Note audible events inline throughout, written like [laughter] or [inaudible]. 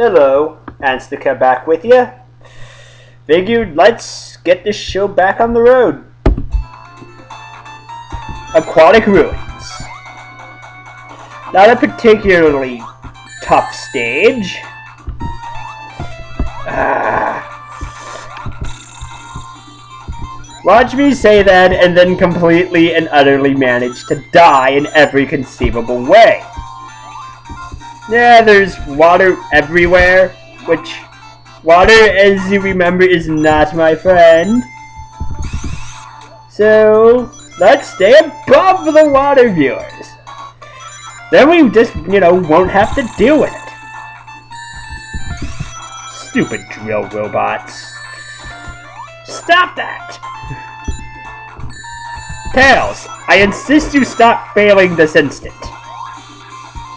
Hello, Anstica back with you. Figured let's get this show back on the road. Aquatic Ruins. Not a particularly tough stage. Ah. Watch me say that and then completely and utterly manage to die in every conceivable way. Yeah, there's water everywhere, which water, as you remember, is not my friend. So, let's stay above the water viewers. Then we just, you know, won't have to deal with it. Stupid drill robots. Stop that! Tails, I insist you stop failing this instant.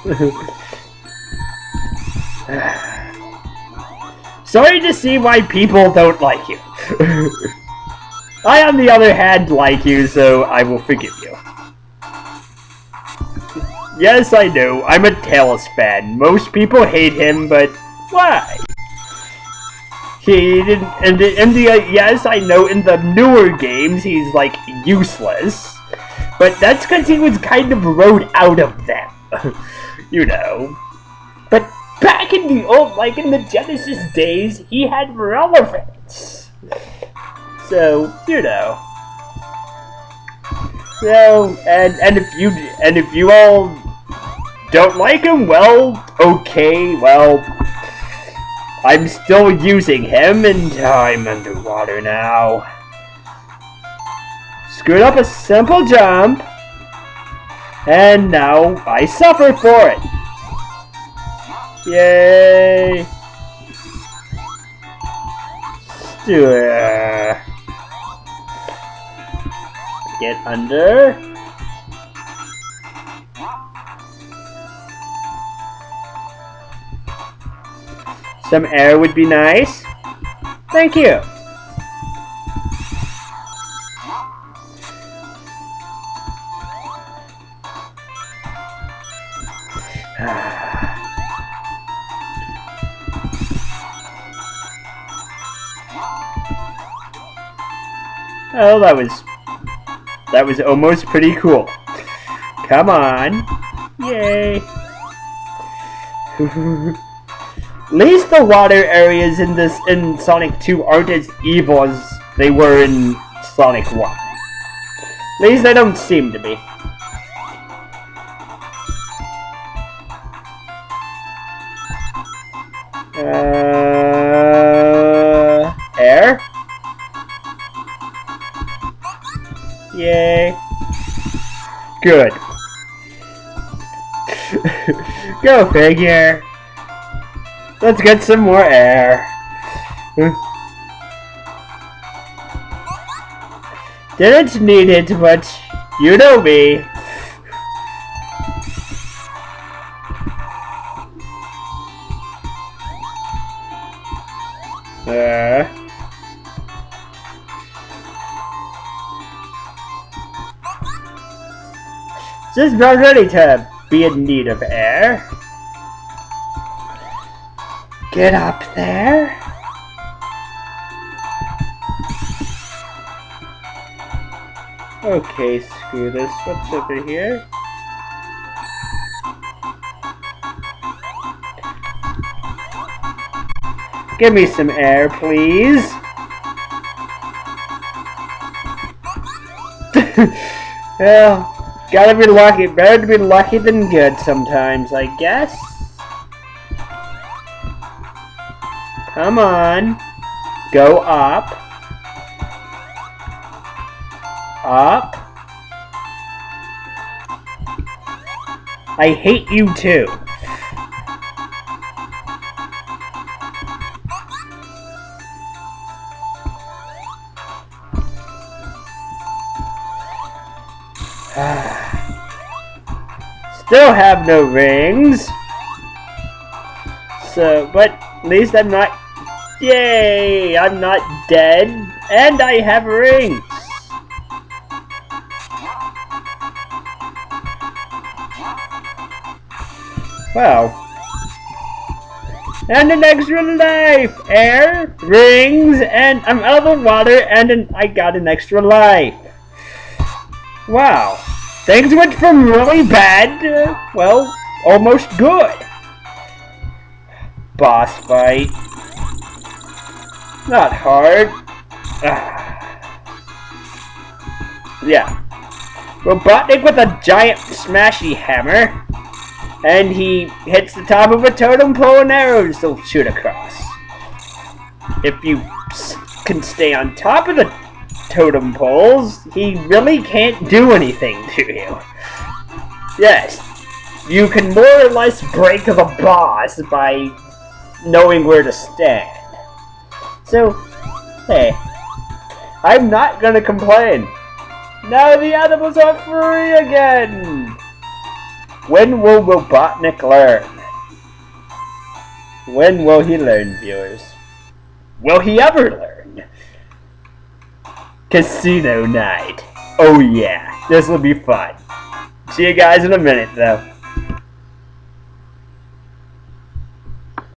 [laughs] [sighs] Sorry to see why people don't like you. [laughs] I, on the other hand, like you, so I will forgive you. [laughs] Yes, I know, I'm a Tails fan. Most people hate him, but why? He didn't, in the, the, uh, yes, I know in the newer games he's, like, useless. But that's because he was kind of rode out of them. [laughs] you know. Back in the old, like in the Genesis days, he had relevance. So, you know. So, and, and if you, and if you all don't like him, well, okay, well, I'm still using him, and I'm underwater now. Screwed up a simple jump, and now I suffer for it. Yay! Uh, get under. Some air would be nice. Thank you. Oh, that was... That was almost pretty cool. Come on. Yay. At [laughs] least the water areas in this in Sonic 2 aren't as evil as they were in Sonic 1. At least they don't seem to be. Uh, air? Yay. Good. [laughs] Go figure. Let's get some more air. Didn't need it, but you know me. Uh. Just about ready to be in need of air. Get up there. Okay, screw this. What's over here? Give me some air, please. [laughs] well, gotta be lucky. Better to be lucky than good sometimes, I guess. Come on. Go up. Up. I hate you too. [sighs] [sighs] Still have no rings. So, but at least I'm not... Yay! I'm not dead. And I have rings. Wow. And an extra life! Air, rings, and I'm out of water, and an, I got an extra life. Wow. Things went from really bad to, well, almost good. Boss fight. Not hard. Ah. yeah. Robotnik with a giant smashy hammer. And he hits the top of a totem pole and arrows will shoot across. If you can stay on top of the totem poles, he really can't do anything to you. Yes, you can more or less break the boss by knowing where to stand. So, hey, I'm not gonna complain. Now the animals are free again! When will Robotnik learn? When will he learn, viewers? Will he ever learn? Casino night. Oh yeah, this will be fun. See you guys in a minute, though.